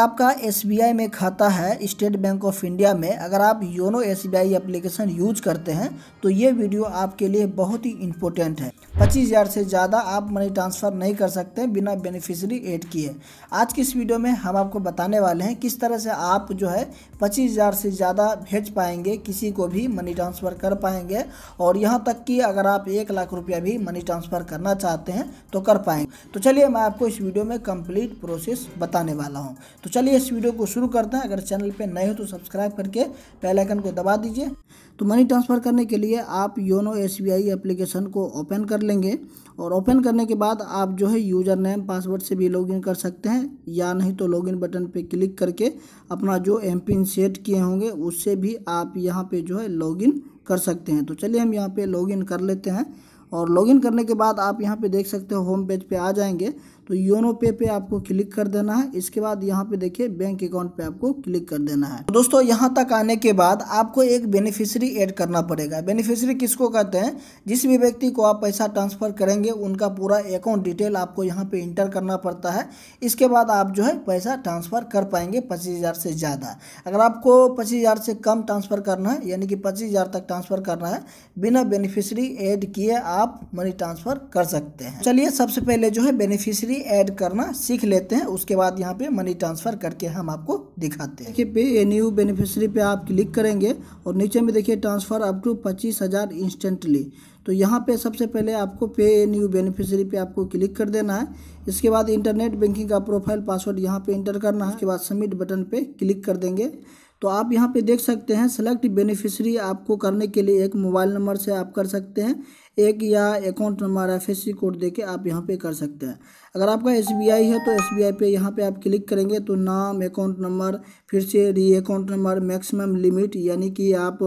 आपका SBI में खाता है, स्टेट बैंक ऑफ़ इंडिया में, अगर आप योनो एस एप्लीकेशन यूज़ करते हैं तो ये वीडियो आपके लिए बहुत ही इंपॉर्टेंट है। पच्चीस हज़ार से ज़्यादा आप मनी ट्रांसफ़र नहीं कर सकते बिना बेनिफिशरी ऐड किए। आज की इस वीडियो में हम आपको बताने वाले हैं किस तरह से आप जो है पच्चीस हज़ार से ज़्यादा भेज पाएँगे, किसी को भी मनी ट्रांसफ़र कर पाएँगे, और यहाँ तक कि अगर आप एक लाख रुपया भी मनी ट्रांसफ़र करना चाहते हैं तो कर पाएँगे। तो चलिए मैं आपको इस वीडियो में कंप्लीट प्रोसेस बताने वाला हूँ। तो चलिए इस वीडियो को शुरू करते हैं। अगर चैनल पर नए हो तो सब्सक्राइब करके बेल आइकन को दबा दीजिए। तो मनी ट्रांसफ़र करने के लिए आप योनो एसबीआई एप्लीकेशन को ओपन कर लेंगे और ओपन करने के बाद आप जो है यूज़र नेम पासवर्ड से भी लॉगिन कर सकते हैं या नहीं तो लॉगिन बटन पे क्लिक करके अपना जो एम पिन सेट किए होंगे उससे भी आप यहाँ पे जो है लॉगिन कर सकते हैं। तो चलिए हम यहाँ पे लॉगिन कर लेते हैं और लॉगिन करने के बाद आप यहाँ पे देख सकते हो होम पेज पे आ जाएँगे। तो योनो पे पे आपको क्लिक कर देना है। इसके बाद यहाँ पे देखिए बैंक अकाउंट पे आपको क्लिक कर देना है। तो दोस्तों, यहाँ तक आने के बाद आपको एक बेनिफिशियरी ऐड करना पड़ेगा। बेनिफिशियरी किसको कहते हैं? जिस भी व्यक्ति को आप पैसा ट्रांसफ़र करेंगे, उनका पूरा अकाउंट डिटेल आपको यहाँ पे इंटर करना पड़ता है। इसके बाद आप जो है पैसा ट्रांसफ़र कर पाएँगे पच्चीस से ज़्यादा। अगर आपको पच्चीस से कम ट्रांसफ़र करना है, यानी कि पच्चीस तक ट्रांसफ़र करना है, बिना बेनिफिशरी ऐड किए आप मनी ट्रांसफ़र कर सकते हैं। चलिए, सबसे पहले जो है बेनिफिशरी ऐड करना सीख लेते हैं, उसके बाद यहाँ पे मनी ट्रांसफ़र करके हम आपको दिखाते हैं। देखिए, पे ए न्यू बेनिफिशरी पे आप क्लिक करेंगे और नीचे में देखिए ट्रांसफ़र अप टू पच्चीस हज़ार इंस्टेंटली तो यहाँ पे सबसे पहले आपको पे ए न्यू बेनिफिशरी पे आपको क्लिक कर देना है। इसके बाद इंटरनेट बैंकिंग का प्रोफ़ाइल पासवर्ड यहाँ पे इंटर करना है। उसके बाद सबमिट बटन पे क्लिक कर देंगे। तो आप यहाँ पे देख सकते हैं सेलेक्ट बेनिफिशरी आपको करने के लिए एक मोबाइल नंबर से आप कर सकते हैं। एक या account number F S code दे के आप यहाँ पे कर सकते हैं। अगर आपका एस बी आई है तो एस बी पे यहाँ पे आप क्लिक करेंगे तो नाम अकाउंट नंबर फिर से री अकाउंट नंबर मैक्सिमम लिमिट यानी कि आप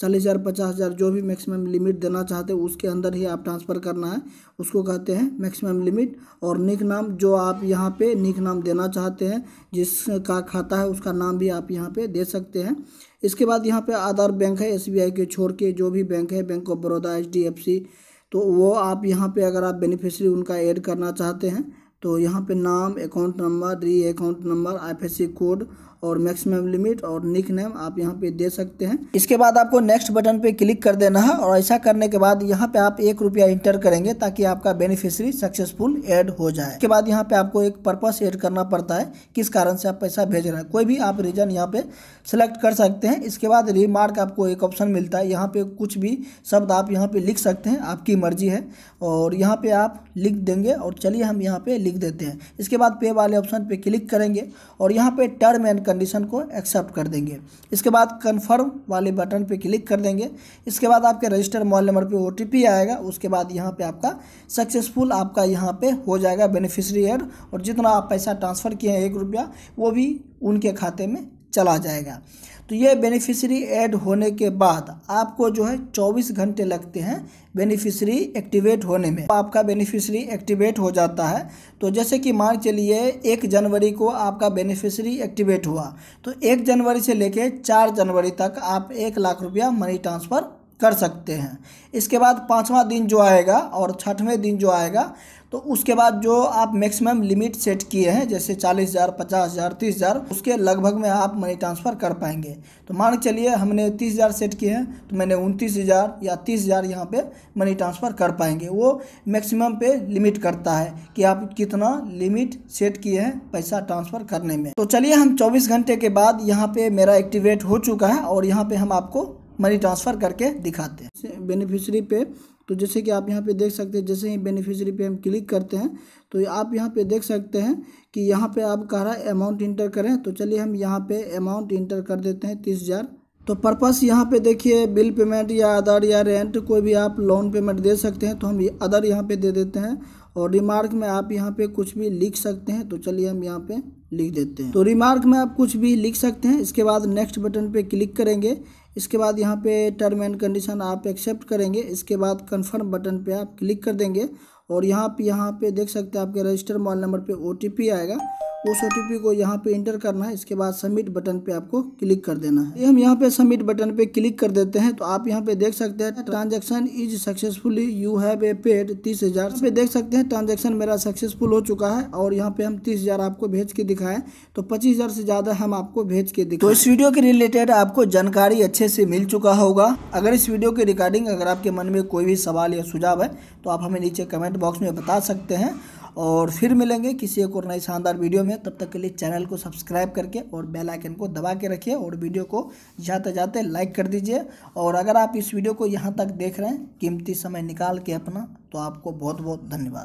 चालीस हज़ार, पचास हज़ार, जो भी मैक्सिमम लिमिट देना चाहते हैं, उसके अंदर ही आप ट्रांसफ़र करना है। उसको कहते हैं मैक्सिमम लिमिट और निक नाम, जो आप यहाँ पे निक नाम देना चाहते हैं, जिसका खाता है, उसका नाम भी आप यहाँ पे दे सकते हैं। इसके बाद यहाँ पे आधार बैंक है एसबीआई के छोड़ के, जो भी बैंक है, बैंक ऑफ़ बड़ौदा एच तो वो आप यहाँ पे अगर आप बेनिफिशरी उनका ऐड करना चाहते हैं तो यहाँ पे नाम account number re account number I code और मैक्सिमम लिमिट और निक नेम आप यहाँ पे दे सकते हैं। इसके बाद आपको नेक्स्ट बटन पे क्लिक कर देना है और ऐसा करने के बाद यहाँ पे आप एक रुपया इंटर करेंगे ताकि आपका बेनिफिशियरी सक्सेसफुल ऐड हो जाए। इसके बाद यहाँ पे आपको एक पर्पस ऐड करना पड़ता है, किस कारण से आप पैसा भेज रहे हैं। कोई भी आप रीजन यहाँ पे सिलेक्ट कर सकते हैं। इसके बाद रिमार्क आपको एक ऑप्शन मिलता है, यहाँ पे कुछ भी शब्द आप यहाँ पे लिख सकते हैं, आपकी मर्ज़ी है। और यहाँ पे आप लिख देंगे और चलिए हम यहाँ पे लिख देते हैं। इसके बाद पे वाले ऑप्शन पे क्लिक करेंगे और यहाँ पे टर्म एंड कंडीशन को एक्सेप्ट कर देंगे। इसके बाद कन्फर्म वाले बटन पर क्लिक कर देंगे। इसके बाद आपके रजिस्टर मोबाइल नंबर पर ओ आएगा। उसके बाद यहाँ पर आपका सक्सेसफुल आपका यहाँ पर हो जाएगा बेनिफिशरी एड और जितना आप पैसा ट्रांसफ़र किए हैं एक रुपया, वो भी उनके खाते में चला जाएगा। तो ये बेनिफिशरी ऐड होने के बाद आपको जो है 24 घंटे लगते हैं बेनिफिशरी एक्टिवेट होने में। आपका बेनिफिशरी एक्टिवेट हो जाता है तो जैसे कि मान चलिए एक जनवरी को आपका बेनिफिशरी एक्टिवेट हुआ तो एक जनवरी से लेकर चार जनवरी तक आप एक लाख रुपया मनी ट्रांसफ़र कर सकते हैं। इसके बाद पाँचवा दिन जो आएगा और छठवें दिन जो आएगा तो उसके बाद जो आप मैक्सिमम लिमिट सेट किए हैं, जैसे चालीस हज़ार, पचास हज़ार, तीस हज़ार, उसके लगभग में आप मनी ट्रांसफ़र कर पाएँगे। तो मान चलिए हमने तीस हज़ार सेट किए हैं तो मैंने उनतीस हज़ार या तीस हज़ार यहाँ पर मनी ट्रांसफ़र कर पाएँगे। वो मैक्सिमम पे लिमिट करता है कि आप कितना लिमिट सेट किए हैं पैसा ट्रांसफ़र करने में। तो चलिए हम चौबीस घंटे के बाद यहाँ पर मेरा एक्टिवेट हो चुका है और यहाँ पर हम आपको मनी ट्रांसफ़र करके दिखाते हैं। बेनिफिशरी पे तो जैसे कि आप यहाँ पे देख सकते हैं, जैसे ही बेनिफिशरी पे हम क्लिक करते हैं तो आप यहाँ पे देख सकते हैं कि यहाँ पे आप कह रहा है अमाउंट इंटर करें तो चलिए हम यहाँ पे अमाउंट इंटर कर देते हैं तीस हज़ार। तो पर्पस यहाँ पे देखिए बिल पेमेंट या अदर या रेंट कोई भी आप लोन पेमेंट दे सकते हैं तो हम अदर यहाँ पे दे देते हैं। और रिमार्क में आप यहाँ पे कुछ भी लिख सकते हैं तो चलिए हम यहाँ पे लिख देते हैं। तो रिमार्क में आप कुछ भी लिख सकते हैं, इसके बाद नेक्स्ट बटन पे क्लिक करेंगे। इसके बाद यहाँ पे टर्म एंड कंडीशन आप एक्सेप्ट करेंगे, इसके बाद कन्फर्म बटन पे आप क्लिक कर देंगे और यहाँ पे यहाँ पे देख सकते हैं आपके रजिस्टर मोबाइल नंबर पे ओटीपी आएगा। उस OTP को यहाँ पे इंटर करना है। इसके बाद सबमिट बटन पे आपको क्लिक कर देना है। हम यहाँ पे सबमिट बटन पे क्लिक कर देते हैं। तो आप यहाँ पे देख सकते हैं transaction is successfully you have a paid तीस हज़ार। पे देख सकते हैं ट्रांजेक्शन मेरा सक्सेसफुल हो चुका है और यहाँ पे हम तीस हज़ार आपको भेज के दिखाए। तो पच्चीस हज़ार से ज़्यादा हम आपको भेज के दिखाए। तो इस वीडियो के रिलेटेड आपको जानकारी अच्छे से मिल चुका होगा। अगर इस वीडियो के रिगार्डिंग अगर आपके मन में कोई भी सवाल या सुझाव है तो आप हमें नीचे कमेंट बॉक्स में बता सकते हैं और फिर मिलेंगे किसी एक और नई शानदार वीडियो में। तब तक के लिए चैनल को सब्सक्राइब करके और बेल आइकन को दबा के रखिए और वीडियो को जाते जाते लाइक कर दीजिए। और अगर आप इस वीडियो को यहाँ तक देख रहे हैं, कीमती समय निकाल के अपना तो आपको बहुत बहुत धन्यवाद।